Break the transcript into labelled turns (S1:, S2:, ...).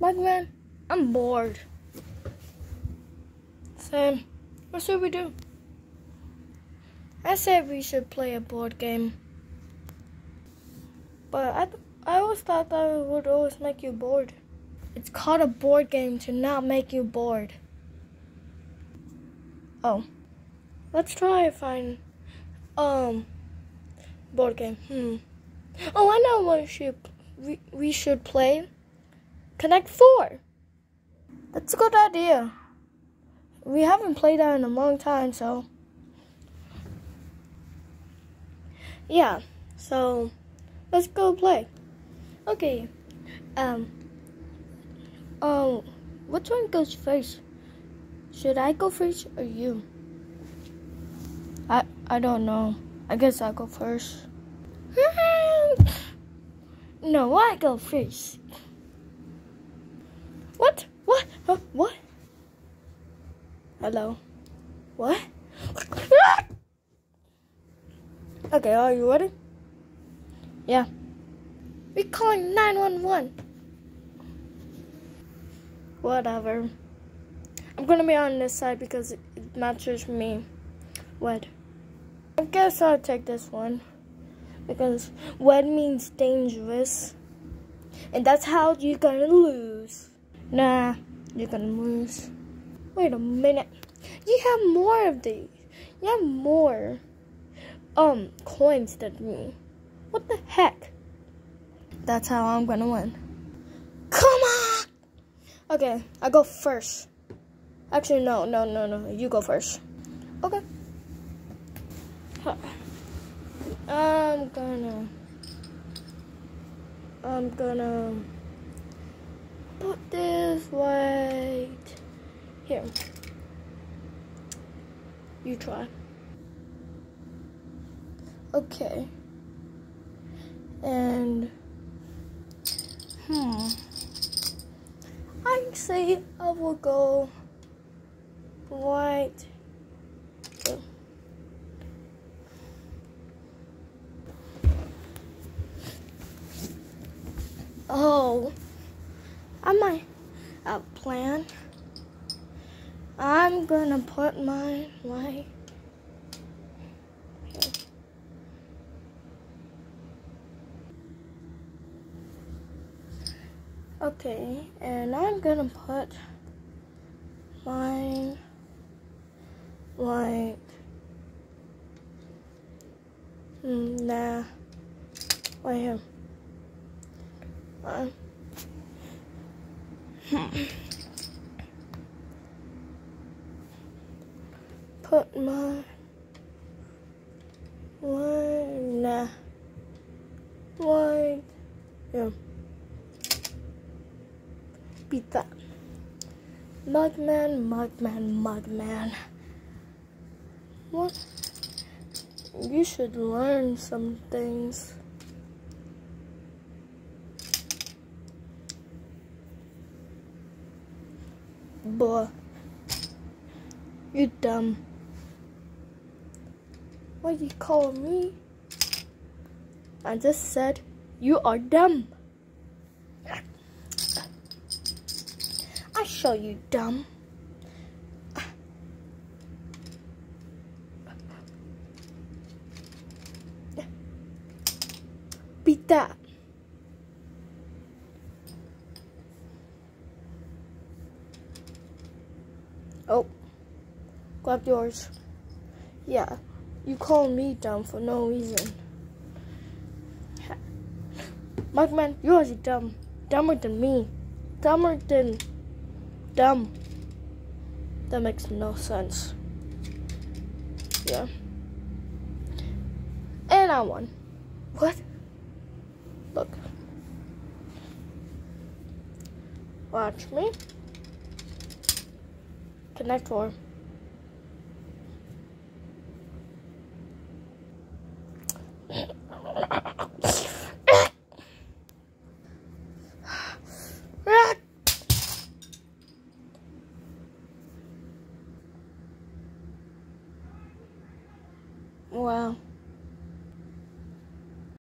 S1: Mugman, I'm bored. Sam, what should we do? I said we should play a board game. But I, I always thought that it would always make you bored. It's called a board game to not make you bored. Oh. Let's try and find um board game. Hmm. Oh, I know what should we, we should play. Connect Four. That's a good idea. We haven't played that in a long time, so yeah. So let's go play. Okay. Um. Oh, which one goes first? Should I go first or you? I I don't know. I guess I'll go first. no, I go first. What? What? Huh? What? Hello? What? okay, are you ready? Yeah. We're calling 911. Whatever. I'm gonna be on this side because it matches me. What? I guess I'll take this one. Because wed means dangerous. And that's how you're gonna lose. Nah, you're gonna lose. Wait a minute. You have more of these. You have more um coins than me. What the heck? That's how I'm gonna win. Come on! Okay, I go first. Actually, no, no, no, no. You go first. Okay. I'm gonna. I'm gonna right here. You try. Okay. And hmm. I say I will go here. Oh, I might a plan. I'm gonna put my here. Okay, and I'm gonna put mine like mm, nah right here. Uh, put my one uh, nah right yeah. Beat that mugman mugman mugman. What? You should learn some things Boy, you dumb. What you call me? I just said you are dumb. I show you dumb. Beat that. Oh, grab yours. Yeah, you call me dumb for no reason. Mugman, you're already dumb. Dumber than me. Dumber than dumb. That makes no sense. Yeah. And I won. What? Look. Watch me connect four. wow.